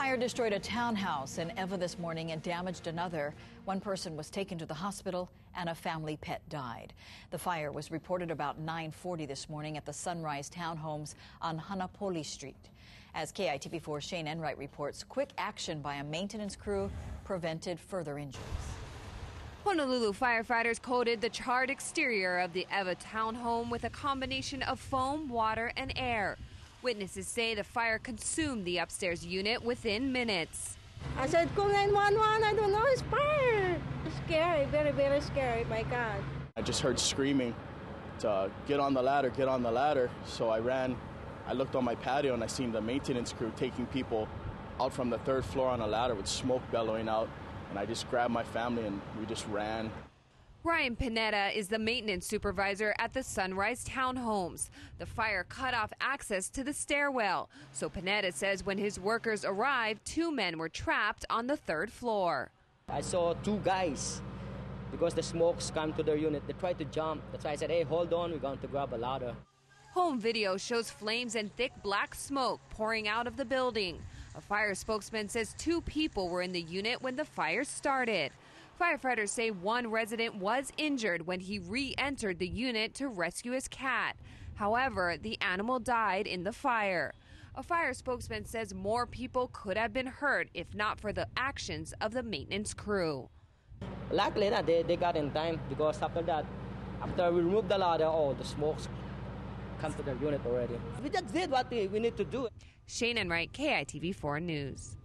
fire destroyed a townhouse in Ewa this morning and damaged another. One person was taken to the hospital and a family pet died. The fire was reported about 9:40 this morning at the Sunrise Townhomes on Hanapoli Street. As KITV4 Shane Enright reports, quick action by a maintenance crew prevented further injuries. Honolulu firefighters coated the charred exterior of the Ewa townhome with a combination of foam, water, and air. Witnesses say the fire consumed the upstairs unit within minutes. I said, call 911. I don't know, it's fire. It's scary, very, very scary. My God. I just heard screaming to get on the ladder, get on the ladder. So I ran. I looked on my patio and I seen the maintenance crew taking people out from the third floor on a ladder with smoke bellowing out. And I just grabbed my family and we just ran. Ryan Panetta is the maintenance supervisor at the Sunrise Townhomes. The fire cut off access to the stairwell. So Panetta says when his workers arrived, two men were trapped on the third floor. I saw two guys because the smokes come to their unit. They tried to jump. That's why I said, hey, hold on, we're going to grab a ladder. Home video shows flames and thick black smoke pouring out of the building. A fire spokesman says two people were in the unit when the fire started. Firefighters say one resident was injured when he re entered the unit to rescue his cat. However, the animal died in the fire. A fire spokesman says more people could have been hurt if not for the actions of the maintenance crew. Luckily, that they, they got in time because after that, after we removed the ladder, oh, the smokes come to the unit already. We just did what we, we need to do. Shane Enright, KITV4 News.